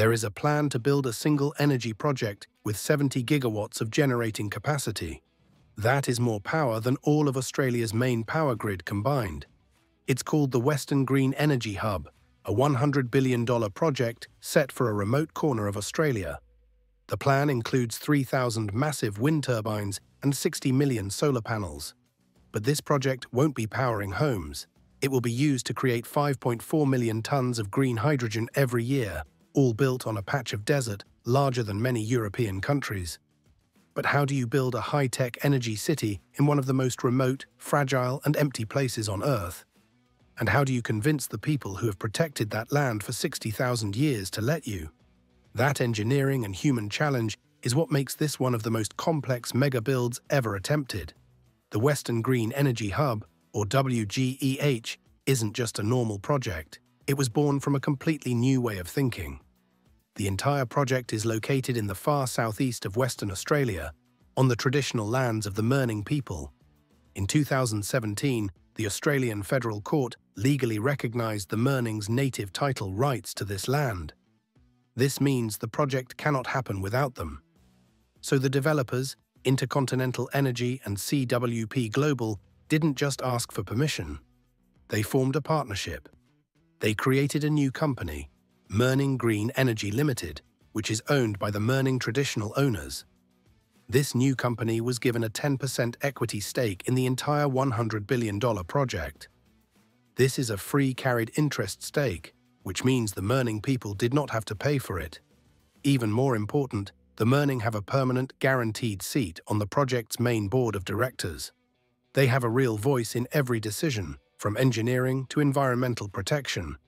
There is a plan to build a single energy project with 70 gigawatts of generating capacity. That is more power than all of Australia's main power grid combined. It's called the Western Green Energy Hub, a $100 billion project set for a remote corner of Australia. The plan includes 3,000 massive wind turbines and 60 million solar panels. But this project won't be powering homes. It will be used to create 5.4 million tons of green hydrogen every year, all built on a patch of desert larger than many European countries. But how do you build a high-tech energy city in one of the most remote, fragile and empty places on Earth? And how do you convince the people who have protected that land for 60,000 years to let you? That engineering and human challenge is what makes this one of the most complex mega builds ever attempted. The Western Green Energy Hub, or WGEH, isn't just a normal project. It was born from a completely new way of thinking. The entire project is located in the far southeast of Western Australia, on the traditional lands of the Mirning people. In 2017, the Australian Federal Court legally recognised the Mirning's native title rights to this land. This means the project cannot happen without them. So the developers, Intercontinental Energy and CWP Global, didn't just ask for permission. They formed a partnership. They created a new company, Mirning Green Energy Limited, which is owned by the Mirning traditional owners. This new company was given a 10% equity stake in the entire $100 billion project. This is a free carried interest stake, which means the Mirning people did not have to pay for it. Even more important, the Mirning have a permanent guaranteed seat on the project's main board of directors. They have a real voice in every decision, from engineering to environmental protection,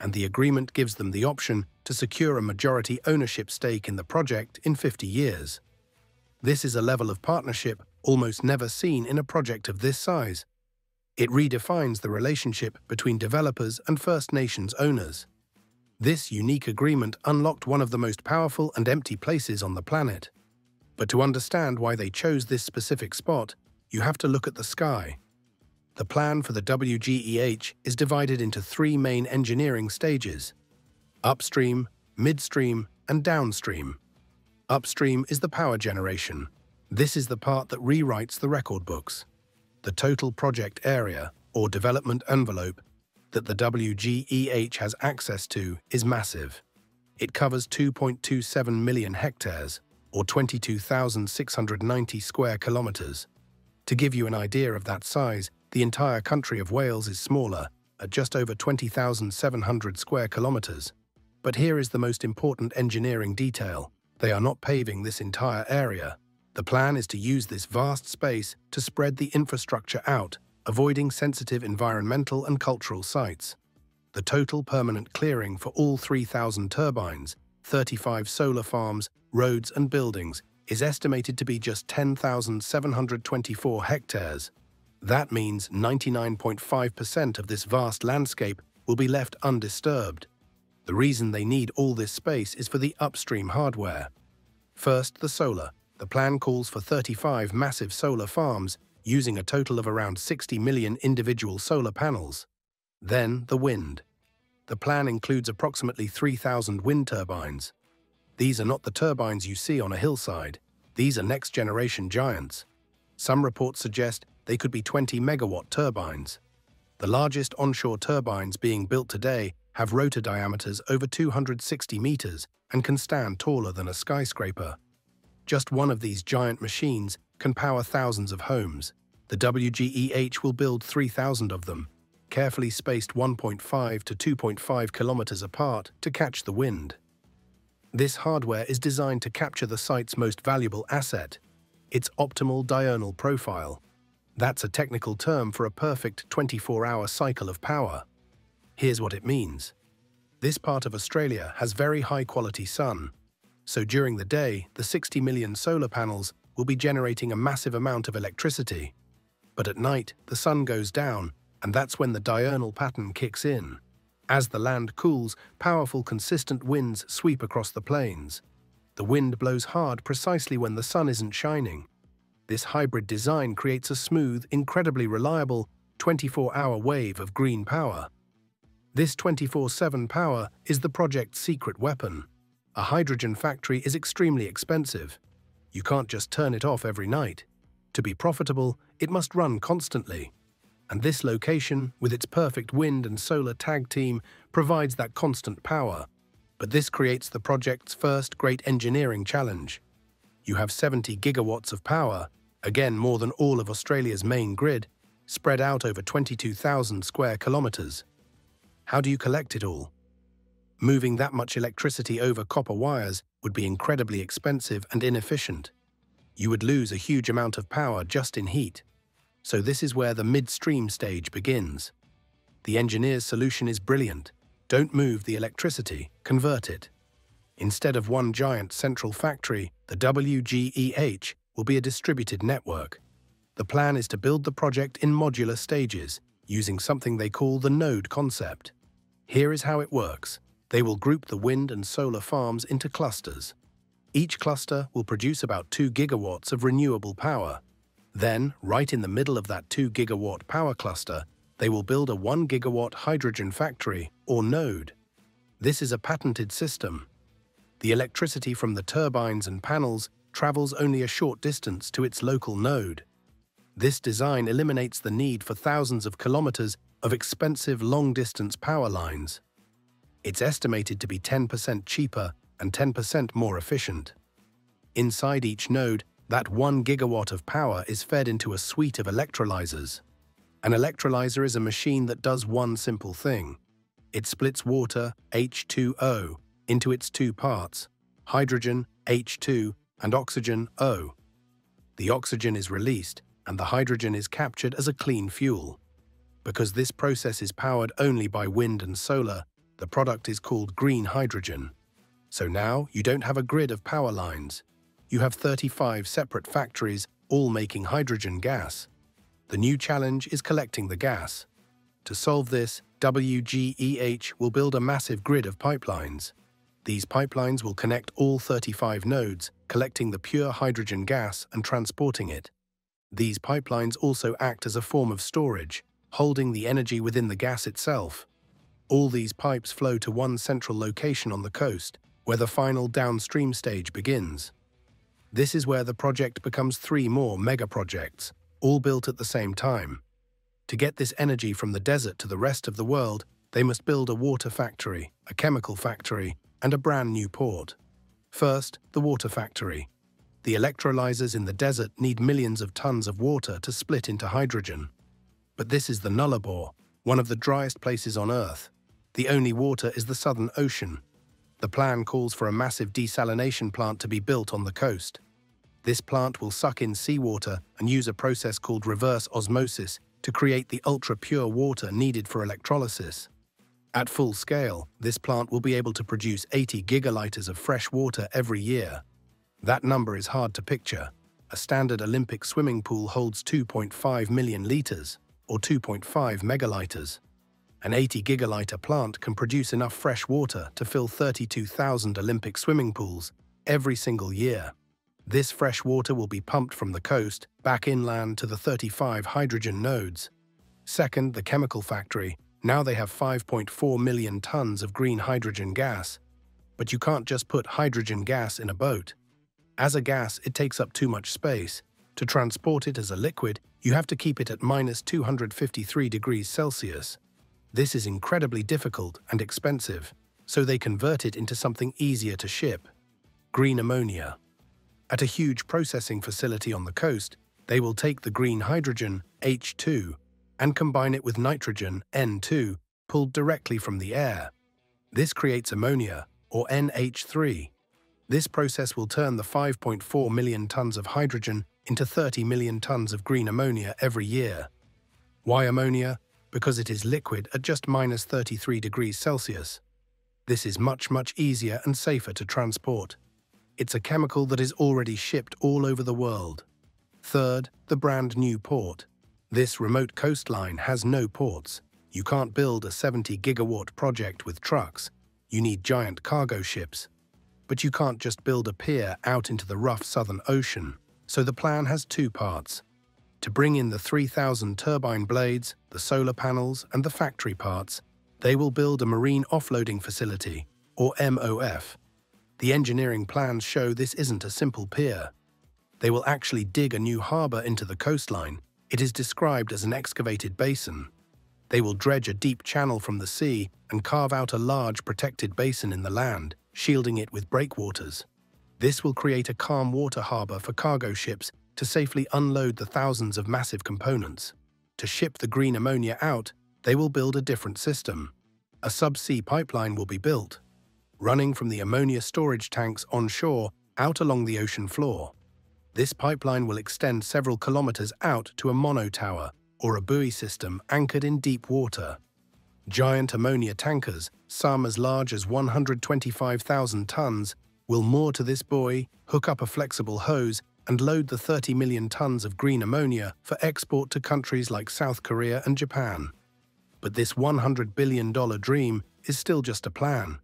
and the agreement gives them the option to secure a majority ownership stake in the project in 50 years. This is a level of partnership almost never seen in a project of this size. It redefines the relationship between developers and First Nations owners. This unique agreement unlocked one of the most powerful and empty places on the planet. But to understand why they chose this specific spot, you have to look at the sky. The plan for the WGEH is divided into three main engineering stages upstream, midstream, and downstream. Upstream is the power generation. This is the part that rewrites the record books. The total project area, or development envelope, that the WGEH has access to is massive. It covers 2.27 million hectares, or 22,690 square kilometres. To give you an idea of that size, the entire country of Wales is smaller, at just over 20,700 square kilometres. But here is the most important engineering detail. They are not paving this entire area. The plan is to use this vast space to spread the infrastructure out, avoiding sensitive environmental and cultural sites. The total permanent clearing for all 3,000 turbines, 35 solar farms, roads and buildings is estimated to be just 10,724 hectares. That means 99.5% of this vast landscape will be left undisturbed. The reason they need all this space is for the upstream hardware. First, the solar. The plan calls for 35 massive solar farms using a total of around 60 million individual solar panels. Then, the wind. The plan includes approximately 3,000 wind turbines. These are not the turbines you see on a hillside. These are next-generation giants. Some reports suggest they could be 20 megawatt turbines. The largest onshore turbines being built today have rotor diameters over 260 meters and can stand taller than a skyscraper. Just one of these giant machines can power thousands of homes. The WGEH will build 3,000 of them, carefully spaced 1.5 to 2.5 kilometers apart to catch the wind. This hardware is designed to capture the site's most valuable asset, its optimal diurnal profile. That's a technical term for a perfect 24-hour cycle of power. Here's what it means. This part of Australia has very high-quality sun, so during the day, the 60 million solar panels will be generating a massive amount of electricity. But at night, the sun goes down, and that's when the diurnal pattern kicks in. As the land cools, powerful consistent winds sweep across the plains. The wind blows hard precisely when the sun isn't shining. This hybrid design creates a smooth, incredibly reliable 24-hour wave of green power. This 24-7 power is the project's secret weapon. a hydrogen factory is extremely expensive. You can't just turn it off every night. To be profitable, it must run constantly. And this location, with its perfect wind and solar tag team, provides that constant power. But this creates the project's first great engineering challenge. You have 70 gigawatts of power, again more than all of Australia's main grid, spread out over 22,000 square kilometres. How do you collect it all? Moving that much electricity over copper wires would be incredibly expensive and inefficient. You would lose a huge amount of power just in heat. So this is where the midstream stage begins. The engineer's solution is brilliant. Don't move the electricity, convert it. Instead of one giant central factory, the WGEH will be a distributed network. The plan is to build the project in modular stages, using something they call the node concept. Here is how it works. They will group the wind and solar farms into clusters. Each cluster will produce about 2 gigawatts of renewable power. Then, right in the middle of that 2 gigawatt power cluster, they will build a 1 gigawatt hydrogen factory, or node. This is a patented system. The electricity from the turbines and panels travels only a short distance to its local node. This design eliminates the need for thousands of kilometers of expensive long-distance power lines. It's estimated to be 10% cheaper and 10% more efficient. Inside each node, that 1 gigawatt of power is fed into a suite of electrolyzers. An electrolyzer is a machine that does one simple thing. It splits water, H2O, into its two parts, hydrogen, H2, and oxygen, O. The oxygen is released, and the hydrogen is captured as a clean fuel. Because this process is powered only by wind and solar, the product is called green hydrogen. So now you don't have a grid of power lines. You have 35 separate factories all making hydrogen gas. The new challenge is collecting the gas. To solve this, WGEH will build a massive grid of pipelines. These pipelines will connect all 35 nodes, collecting the pure hydrogen gas and transporting it. These pipelines also act as a form of storage, holding the energy within the gas itself. All these pipes flow to one central location on the coast, where the final downstream stage begins. This is where the project becomes three more mega projects, all built at the same time. To get this energy from the desert to the rest of the world, they must build a water factory, a chemical factory, and a brand new port. First, the water factory. The electrolyzers in the desert need millions of tons of water to split into hydrogen. But this is the Nullarbor, one of the driest places on Earth, the only water is the Southern Ocean. The plan calls for a massive desalination plant to be built on the coast. This plant will suck in seawater and use a process called reverse osmosis to create the ultra-pure water needed for electrolysis. At full scale, this plant will be able to produce 80 gigaliters of fresh water every year. That number is hard to picture. A standard Olympic swimming pool holds 2.5 million liters, or 2.5 megaliters. An 80 gigaliter plant can produce enough fresh water to fill 32,000 Olympic swimming pools every single year. This fresh water will be pumped from the coast back inland to the 35 hydrogen nodes. Second, the chemical factory. Now they have 5.4 million tons of green hydrogen gas. But you can't just put hydrogen gas in a boat. As a gas, it takes up too much space. To transport it as a liquid, you have to keep it at minus 253 degrees Celsius. This is incredibly difficult and expensive, so they convert it into something easier to ship green ammonia. At a huge processing facility on the coast, they will take the green hydrogen, H2, and combine it with nitrogen, N2, pulled directly from the air. This creates ammonia, or NH3. This process will turn the 5.4 million tons of hydrogen into 30 million tons of green ammonia every year. Why ammonia? because it is liquid at just minus 33 degrees Celsius. This is much, much easier and safer to transport. It's a chemical that is already shipped all over the world. Third, the brand new port. This remote coastline has no ports. You can't build a 70 gigawatt project with trucks. You need giant cargo ships. But you can't just build a pier out into the rough Southern Ocean. So the plan has two parts to bring in the 3,000 turbine blades, the solar panels, and the factory parts, they will build a marine offloading facility, or MOF. The engineering plans show this isn't a simple pier. They will actually dig a new harbour into the coastline. It is described as an excavated basin. They will dredge a deep channel from the sea and carve out a large protected basin in the land, shielding it with breakwaters. This will create a calm water harbour for cargo ships to safely unload the thousands of massive components. To ship the green ammonia out, they will build a different system. A subsea pipeline will be built, running from the ammonia storage tanks onshore out along the ocean floor. This pipeline will extend several kilometers out to a mono tower or a buoy system anchored in deep water. Giant ammonia tankers, some as large as 125,000 tons, will moor to this buoy, hook up a flexible hose, and load the 30 million tons of green ammonia for export to countries like South Korea and Japan. But this $100 billion dream is still just a plan.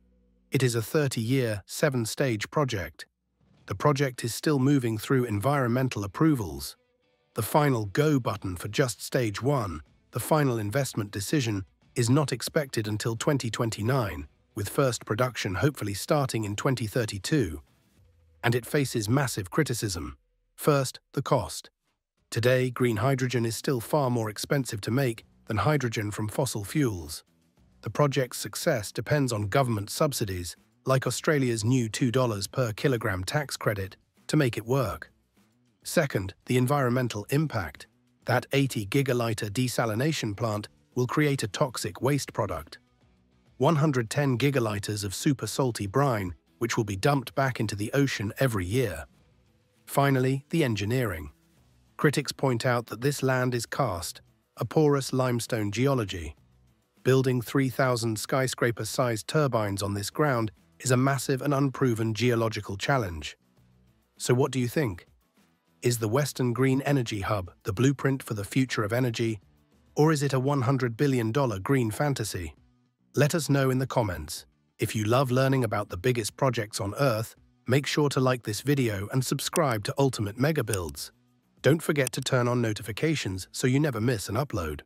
It is a 30-year, seven-stage project. The project is still moving through environmental approvals. The final go button for just stage one, the final investment decision, is not expected until 2029, with first production hopefully starting in 2032. And it faces massive criticism. First, the cost. Today, green hydrogen is still far more expensive to make than hydrogen from fossil fuels. The project's success depends on government subsidies, like Australia's new $2 per kilogram tax credit, to make it work. Second, the environmental impact. That 80 gigaliter desalination plant will create a toxic waste product. 110 gigaliters of super salty brine, which will be dumped back into the ocean every year. Finally, the engineering. Critics point out that this land is karst, a porous limestone geology. Building 3,000 skyscraper-sized turbines on this ground is a massive and unproven geological challenge. So what do you think? Is the Western Green Energy Hub the blueprint for the future of energy, or is it a $100 billion green fantasy? Let us know in the comments. If you love learning about the biggest projects on Earth, make sure to like this video and subscribe to Ultimate Mega Builds. Don't forget to turn on notifications so you never miss an upload.